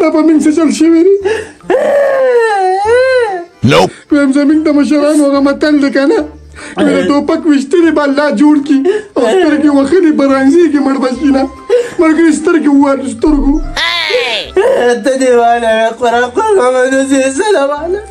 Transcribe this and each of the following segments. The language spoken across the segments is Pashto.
دا په من څه چل شوی دی نوپ ویم زمین د مشرانو هغه متل دی که نه وی د ټوپک ویشتلې به الله جوړ کړي او سترګې وښلې به رانځېږي مړ به شي نه ملګري سترګې ووهلو سترګو ته دې واله قرآن قرآن منو زه سلام علیکم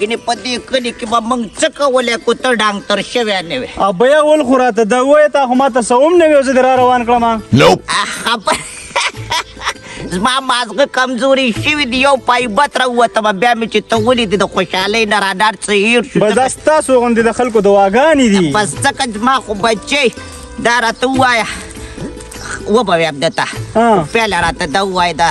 ګنې په دې کلي کې به موږ څه کولی کو ته ډانګ تر شوی نه وې او بیا ول خو راته دا ووایه تا خو ما ته څه هم نه وي زه دې را روان کړم خبر زما مازغه کمزوري شوي دي یو پایبت راووتم بیا مې چې ته ولیدې د خوشحالۍ نه رادار څه هیر شو بس دا ستاسو غوندې د خلکو دواګانې دي بس ځکه زما خو بچی دا راته ووایه وبه ویم دته پیل راته دا ووایه دا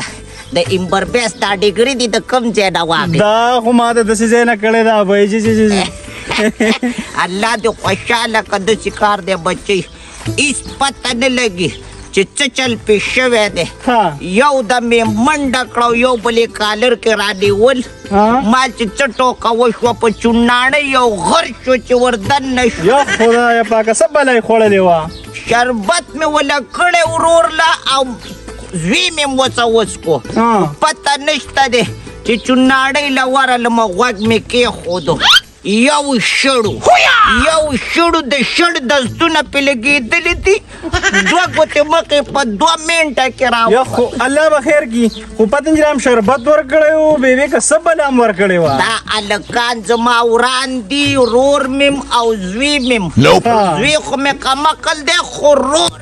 د امبربیس دا ډیګری دی د کوم ځای نه واخلې دا خو ما ته داسې ځای نه کړی دا به چې چې چې الله دې خوشحاله که داسې کار دی بچی هېڅ پته نه لګي چې څه چل پې شوی دی ها یو د مې منډه کړه او یو بلې کالر کې رانیول ها ما چې څه ټوکه وشوه په چوناڼۍ یو غر شو چې وردننه شو یا خدای پاکه څه بلای خوړلې وه شربت مې وله کړی ورور له او زوی مې وڅه وڅکو پته نشته دی چې چوناړۍ له ورلم غوږ مې کېښودو یو شړو یو شړو د شړ دستونه په لګېدلې دي دوه ګوتې مخې په دوه منټه کې راو یا خو الله به خیر کی خو پتن جرام شربت ورکړی و بې بې که څه بله هم ورکړی وه دا هلکان زما وران دي ورور مې او زوی مې زوی خو مې کمقل دی خو رور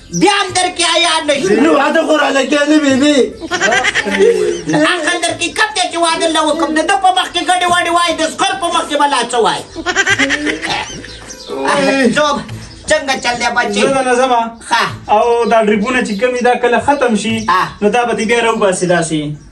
بیا هم در کې آیا نه شو نو واده خو را لګیا نه بي بي اخر در کې کم دی چې واده له وکم نه د په مخ کې ګډې وډې وای د سکر په مخ کې بلا څه وای څوک څنګه چل دی بچي زه نه زما ها او دا ډریپونه چې کمی دا کله ختم شي نو دا به بیا راو باسي داسي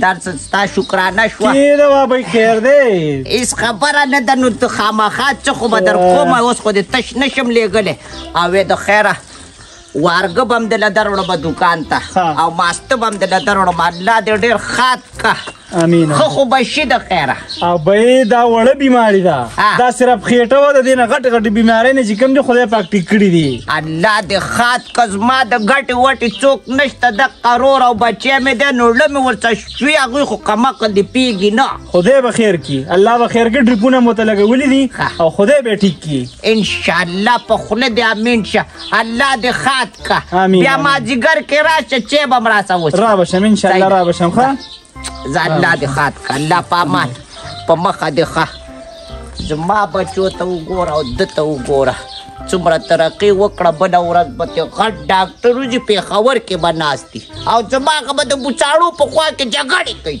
درس ستا شکرانه شو کې دا وابه خیر دی اس خبره نه د نو ته خامخا څه خو به در کوم اوس خو دې تش نشم لېګلې او د خیره وارګ بم د لدرړو په دکان ته او ماست بم د لدرړو ما الله دې ډېر خات کا امين خو خو بشي د خیره او به دا وړه بيماري ده دا صرف خېټه و د دینه غټ غټ بيماري نه چې کوم دي خدای پاک ټیک کړی دي الله دې خات که زما د ګټې وټې څوک نشته د قرور او بچی مې دی نو له مې ورڅه شوي هغوی خو کمقل دې پیږي نه خدای به خیر کړي الله به خیر کړي ډریپونه مو ته لګولي دي او خدای به ټیک کړي انشاءالله په خوله دې امین شه الله دې ښاد که بیا مازدیګر کې راشه چې به هم راسه اوس را به شم انشاءالله را به شم ښه ځان لا دې خات کړه الله په امان په مخه دې ښه زما بچو ته وګوره او ده ته وګوره څومره ترقي وکړه بله ورځ به ترې غټ ډاکټر وځي پېښور کې به ناست دي او زما هغه به د بوچاړو په خوا کې جګړې کوي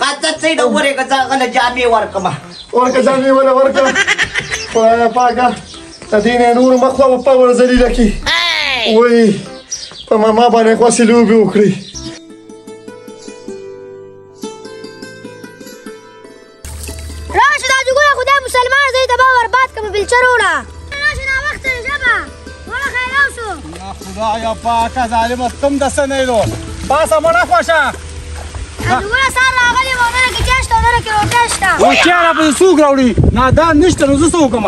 خاطر څه د ورې که ځان غل جامې ورکما ورکه جامې ولا ورکه خدای پاکه تدین نور مخه په پاور زری لکی وای په ماما باندې خو سلو به وکړي راشه دا جګړه خدای مسلمان زې تبا برباد کوم بلچروړه خدایا پاکه ظالمه تم د څه نه یلو باسه مړه خوشه دغه سار راغلی مونږ کې چاشته ونه کې روټه شته او کیا را په سوق راوړي نه دا نشته نو زه څه وکم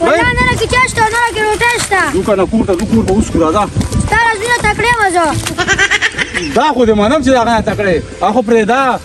ولا نه کې چاشته ونه کې روټه شته نو کنه کوټه نو کوټه اوس کړه دا ستاره زینه تکړه مزه دا خو دې منم چې دا غا تکړه اخو پرې دا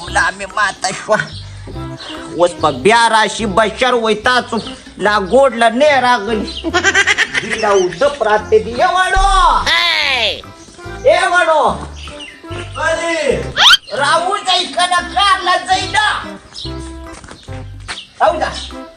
ملا مې ماته شوه اوس به بیا راشي بشر وای تاسو لا ګوډ له نه راغلي دوی لا اوده پراته دي یې وړو یې وړو راوځئ که نه کار له ځئ نه راوځه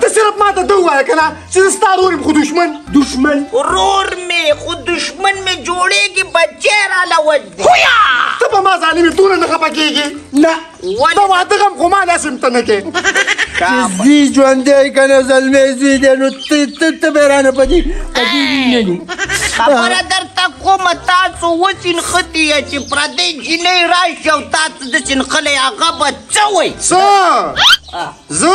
ته صرف ما ته ده ووایه که نه چې زه ستا رور یم خو دښمن دښمن ورور مې خو دښمن مې جوړېږي بچی راله وژني خویا ته په ما ظالمې دونه نه خفه کېږې نه ولې؟ دا واده غم خو ما داسې هم ته نه کې چې زوی ژوندی که نه زلمی زوی دی نو ته ته ته به یې رانه په دې په دې وینې خبره درته کوم تاسو اوس نښتي یې چې پردۍ جینۍ راشي او تاسو داسې نښلی هغه به څه وایي څه زه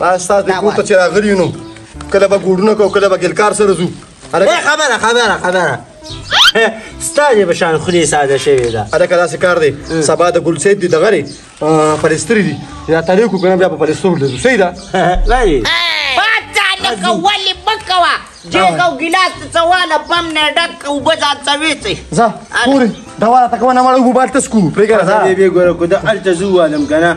استاد دې کور ته چې راغلی یو نو کله به ګوډونه کوو کله به ګلکار سره ځو هلکه خبره خبره خبره ستا دې په شان خولې ساده شوې ده هلکه داسې کار دی سبا د ګل صاحب دي دغه دی پلستري دي یا تاریخ وکړو که نه بیا په پلسترو له ځو صحیح ده وایي لکه ولې مه کوه جیګ او ګیلاس ته څواله بم نه ډک اوبه ځان ته ویسئ ځه پورې دوا ته کوه نه مړه اوبه بار تسکو پرېږده ځه بیا ګوره که د هلته زو والم که نه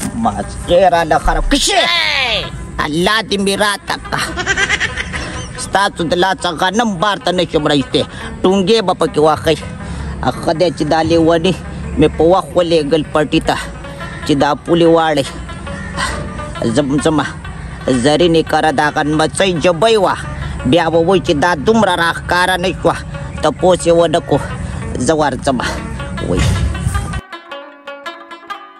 احمد غیر له خراب کشه الله دې میراته کا ستاسو د لا څنګه نم بار ته نشم راځته ټونګې به پکې واخی اخه دې چې دالې ونی مې په وخت ولېګل پټی ته چې دا پولې واړې زمزمه زرینې کره دا غنمڅۍ جبۍ وه بیا به وایي چې دا دومره راښکاره نه شوه ته پوس یې ونه کړو زه ورځم وایي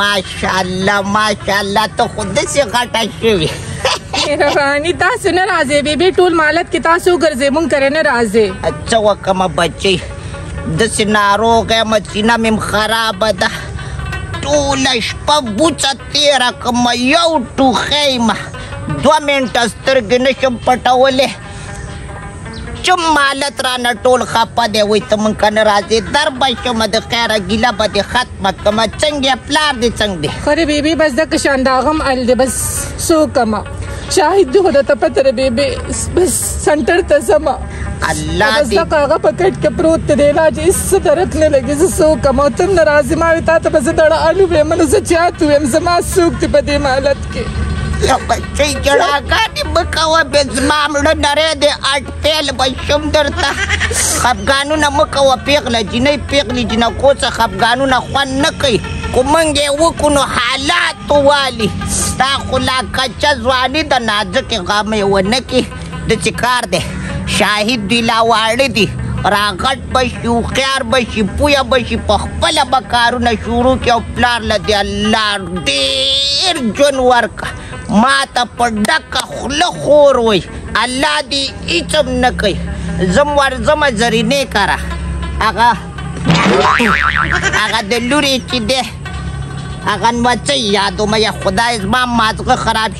ماشاءالله ماشاءالله ته خو داسې غټه شوې رواني تاسو نه راځې بیبي ټول مالت کې تاسو ګرځې مونږ کرې نه راځې څه وکړم بچی داسې ناروغ یم سینه مې هم خرابه ده ټوله شپه بوڅه تېره کړم یو ټوخی یم دوه منټه سترګې نشم پټولی چم مالت را نه ټول خپه دی وای ته مونږ کنه راځې در به شم د خیره ګیله به دې ختمه کړم څنګه پلار دې څنګه دی خره بیبي بس د کشان دا غم ال دې بس سو کما شاهد دې خدا ته پتر بیبي بس سنټر ته زما الله دې بس دا کاغه پکټ کې پروت ته دی لاج اس طرف نه لګي زه سو کما تم ناراضي ما وي تا ته بس دړه الو به من زه چاته ويم زما سوک ته په دې مالت بچی جړاګانې مه کوه بې زما مړه نری دی اټپیل به شم درته خفګانونه مه کوه پېغله جینۍ پېغلې جینکو څه خفګانونه خوند نه کوي خو موږ یې وکړو نو حالاتو والي ستا خو لا کچه ځواني د نازکې غمې ونه کې د چې کار دی شاهد دی لا واړه دي راغټ بشي هوښیار بشي پویه بشي په خپله به کارونه شروع کړي او پلار له دې الله ډېر ژوند ورکړه ما ته په ډکه خوله خور وای الله دې هېڅ هم نه کوي زم ورځم زرینې کره هغه هغه د لورې چې دی هغه نوڅۍ یادومه یا خدای زما مازغه خراب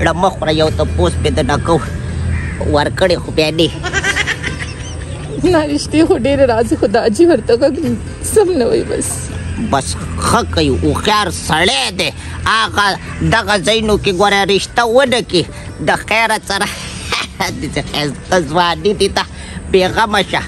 ړمه خوره یو ته پوس پې د ډکو ورکړې خو بیا نه نه رښتې خو ډېر راځي خو دا عجیب ورته غږ سم نه وي بس بس ښه کوي هوښیار سړی دی هغه دغه ځایونو کې ګوره رشته ونه کې د خیره سره د ښایسته ځواني دي ته بېغمه شه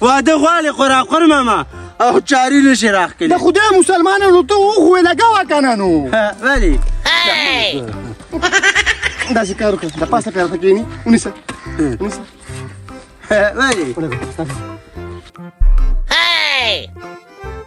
واده غواړي خو راقور ماما او چاري نشي راخکلي د خدای مسلمانانو ته وخوې لګوه که نه نو ولې داسې کار وکړه د پاسه پې هلته کښېني ونیسه ونیسه ولې